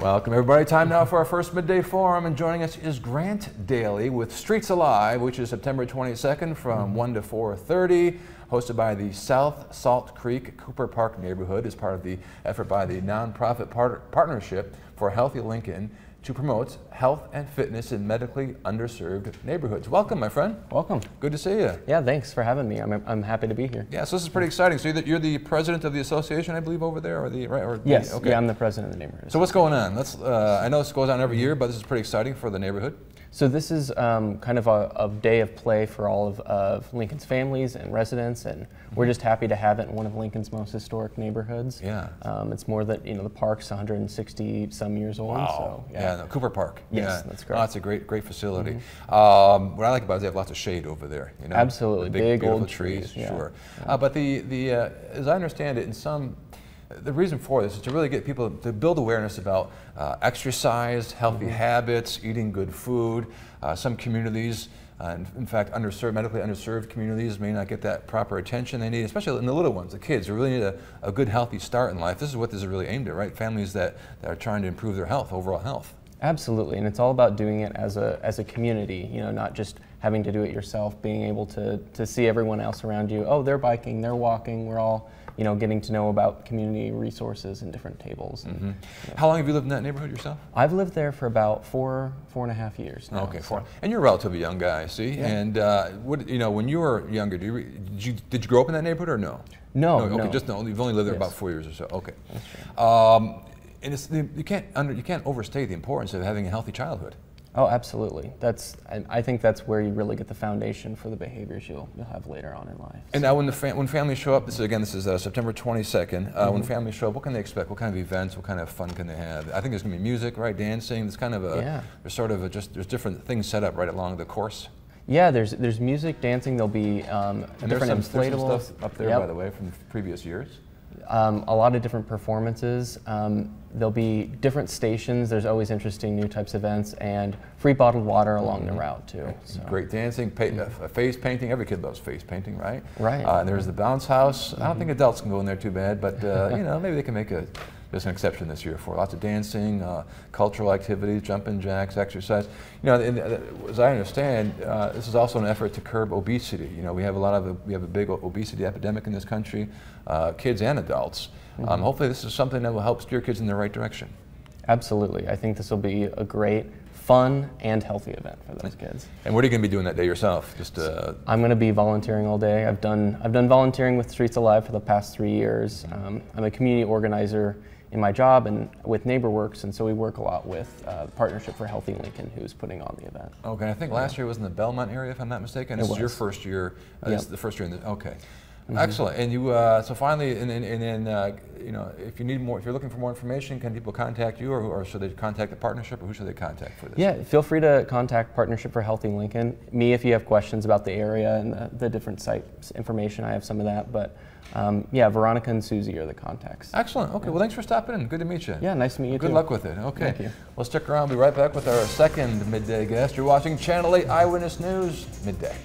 Welcome, everybody. Time now for our first midday forum, and joining us is Grant Daly with Streets Alive, which is September 22nd from 1 to 4:30, hosted by the South Salt Creek Cooper Park neighborhood as part of the effort by the nonprofit part partnership for Healthy Lincoln to promote health and fitness in medically underserved neighborhoods. Welcome, my friend. Welcome. Good to see you. Yeah, thanks for having me. I'm, I'm happy to be here. Yeah, so this is pretty exciting. So you're the, you're the president of the association, I believe, over there, or the right? Or the- Yes, okay. yeah, I'm the president of the neighborhood. So what's going on? Let's. Uh, I know this goes on every year, but this is pretty exciting for the neighborhood. So this is um, kind of a, a day of play for all of, of Lincoln's families and residents, and we're just happy to have it in one of Lincoln's most historic neighborhoods. Yeah. Um, it's more that you know the park's 160 some years old. So yeah, no, Cooper Park. Yes, yeah. that's Oh, correct. it's a great, great facility. Um, what I like about it is they have lots of shade over there. You know, Absolutely, The big beautiful old trees, yeah. Sure, Uh, but the the uh, as I understand it, in some. The reason for this is to really get people to build awareness about uh, exercise, healthy Mm-hmm. habits, eating good food. Uh, some communities, uh, in, in fact, underserved, medically underserved communities may not get that proper attention they need, especially in the little ones, the kids who really need a, a good, healthy start in life. This is what this is really aimed at, right? Families that, that are trying to improve their health, overall health. Absolutely, and it's all about doing it as a as a community. You know, not just having to do it yourself. Being able to to see everyone else around you. Oh, they're biking, they're walking. We're all you know getting to know about community resources and different tables. And Mm-hmm. How long have you lived in that neighborhood yourself? I've lived there for about four four and a half years now. Okay, so- four. And you're a relatively young guy, see? Yeah. And uh, what you know, when you were younger, do you, did you did you grow up in that neighborhood or no? No, okay, no. just no. You've only lived there Yes. about four years or so. Okay. Um, and it's, you can't under, you can't overstate the importance of having a healthy childhood. Oh, absolutely. That's and I think that's where you really get the foundation for the behaviors you'll you'll have later on in life. And now, when the fam- when families show up, this is again, this is uh, September 22nd. Uh, Mm-hmm. When families show up, what can they expect? What kind of events? What kind of fun can they have? I think there's going to be music, right? Dancing. There's kind of a Yeah. there's sort of a just there's different things set up right along the course. Yeah, there's there's music, dancing. There'll be um, different some, there's some inflatables stuff up there, Yep. by the way, from previous years. Um, a lot of different performances. Um, there'll be different stations. There's always interesting new types of events and free bottled water along the route too. So. Great dancing, pa- uh, face painting. Every kid loves face painting, right? Right. Uh, and there's the bounce house. I don't think adults can go in there too bad, but uh, you know maybe they can make a just an exception this year for lots of dancing, uh, cultural activities, jumping jacks, exercise. You know, and, uh, as I understand, uh, this is also an effort to curb obesity. You know, we have a lot of we have a big o- obesity epidemic in this country, uh, kids and adults. Um, hopefully, this is something that will help steer kids in the right direction. Absolutely, I think this will be a great, fun, and healthy event for those kids. And what are you going to be doing that day yourself? Just uh, I'm going to be volunteering all day. I've done I've done volunteering with Streets Alive for the past three years. Um, I'm a community organizer in my job and with NeighborWorks, and so we work a lot with uh, the Partnership for Healthy Lincoln, who's putting on the event. Okay, I think last year was in the Belmont area, if I'm not mistaken. This It is your first year. Uh, This is the first year in the. Okay, excellent. And you, uh, so finally, and then, and uh, you know, if you need more, if you're looking for more information, can people contact you, or, or should they contact the partnership, or who should they contact for this? Yeah, feel free to contact Partnership for Healthy Lincoln. Me, if you have questions about the area and the, the different sites information, I have some of that. But um, yeah, Veronica and Susie are the contacts. Excellent. Okay. Well, thanks for stopping in. Good to meet you. Yeah, nice to meet you Good too. luck with it. Okay. Thank you. Well, stick around. We'll be right back with our second midday guest. You're watching Channel 8 Eyewitness News Midday.